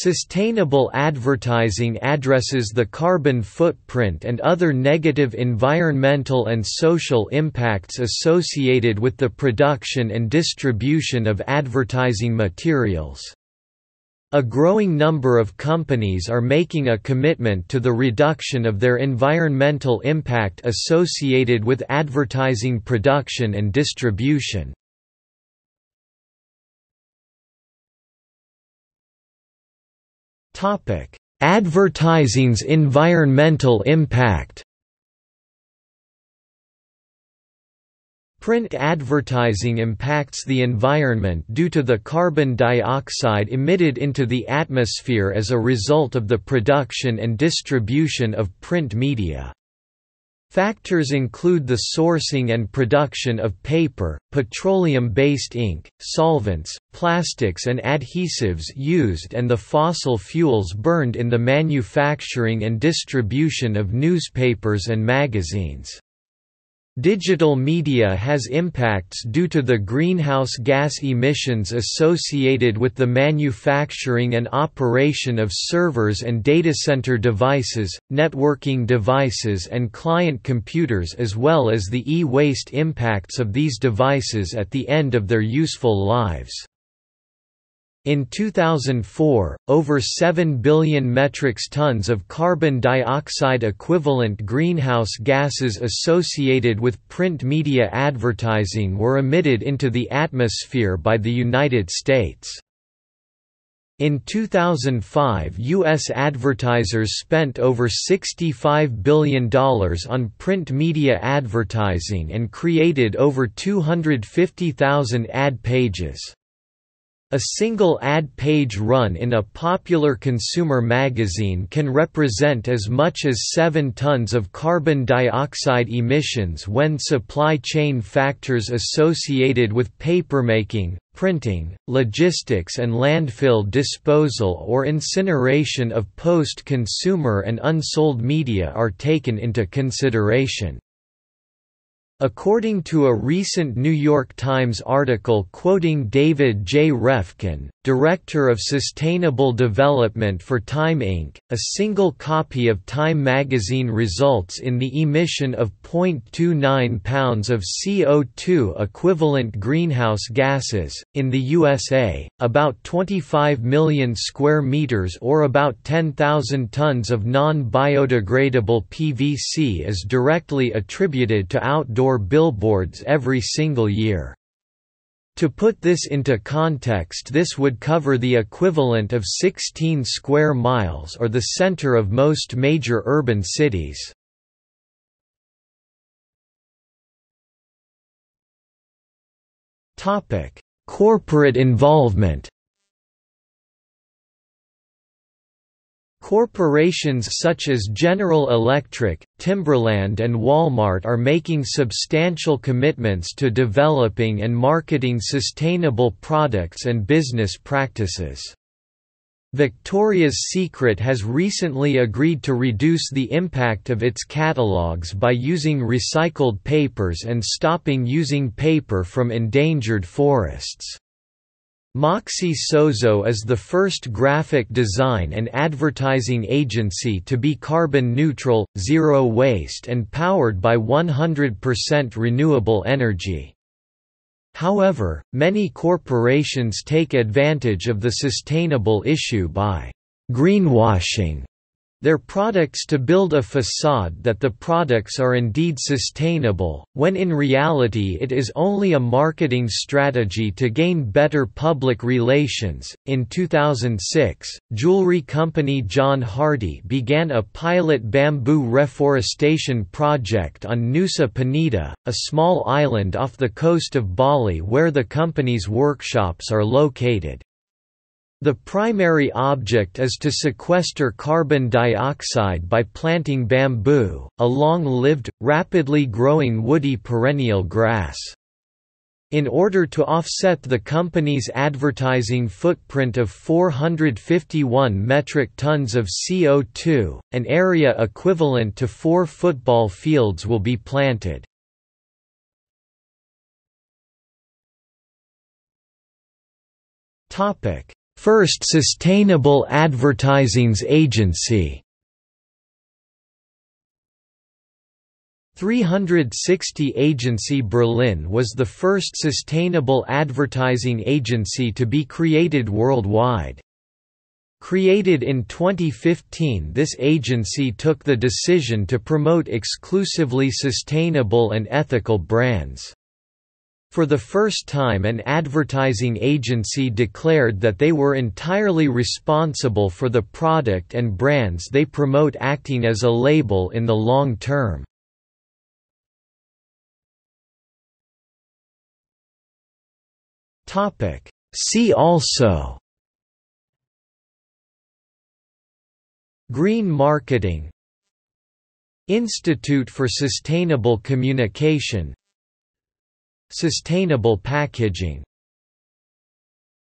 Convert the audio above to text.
Sustainable advertising addresses the carbon footprint and other negative environmental and social impacts associated with the production and distribution of advertising materials. A growing number of companies are making a commitment to the reduction of their environmental impact associated with advertising production and distribution. Advertising's environmental impact. Print advertising impacts the environment due to the carbon dioxide emitted into the atmosphere as a result of the production and distribution of print media. Factors include the sourcing and production of paper, petroleum-based ink, solvents, plastics and adhesives used and the fossil fuels burned in the manufacturing and distribution of newspapers and magazines. Digital media has impacts due to the greenhouse gas emissions associated with the manufacturing and operation of servers and data center devices, networking devices and client computers as well as the e-waste impacts of these devices at the end of their useful lives. In 2004, over 7 billion metric tons of carbon dioxide equivalent greenhouse gases associated with print media advertising were emitted into the atmosphere by the United States. In 2005 U.S. advertisers spent over $65 billion on print media advertising and created over 250,000 ad pages. A single ad page run in a popular consumer magazine can represent as much as 7 tons of carbon dioxide emissions when supply chain factors associated with papermaking, printing, logistics and landfill disposal or incineration of post-consumer and unsold media are taken into consideration. According to a recent New York Times article quoting David J. Refkin, Director of Sustainable Development for Time Inc., a single copy of Time magazine results in the emission of 0.29 pounds of CO2 equivalent greenhouse gases. In the USA, about 25 million square meters or about 10,000 tons of non biodegradable PVC is directly attributed to outdoor billboards every single year. To put this into context this would cover the equivalent of 16 square miles or the center of most major urban cities. Corporate involvement Corporations such as General Electric, Timberland and Walmart are making substantial commitments to developing and marketing sustainable products and business practices. Victoria's Secret has recently agreed to reduce the impact of its catalogs by using recycled papers and stopping using paper from endangered forests. Moxie Sozo is the first graphic design and advertising agency to be carbon neutral, zero waste and powered by 100% renewable energy. However, many corporations take advantage of the sustainable issue by greenwashing their products to build a facade that the products are indeed sustainable, when in reality it is only a marketing strategy to gain better public relations. In 2006, jewelry company John Hardy began a pilot bamboo reforestation project on Nusa Penida, a small island off the coast of Bali where the company's workshops are located. The primary object is to sequester carbon dioxide by planting bamboo, a long-lived, rapidly growing woody perennial grass. In order to offset the company's advertising footprint of 451 metric tons of CO2, an area equivalent to four football fields will be planted. First Sustainable Advertisings Agency 360 Agency Berlin was the first sustainable advertising agency to be created worldwide. Created in 2015 this agency took the decision to promote exclusively sustainable and ethical brands. For the first time an advertising agency declared that they were entirely responsible for the product and brands they promote acting as a label in the long term. See also Green marketing Institute for Sustainable Communication Sustainable packaging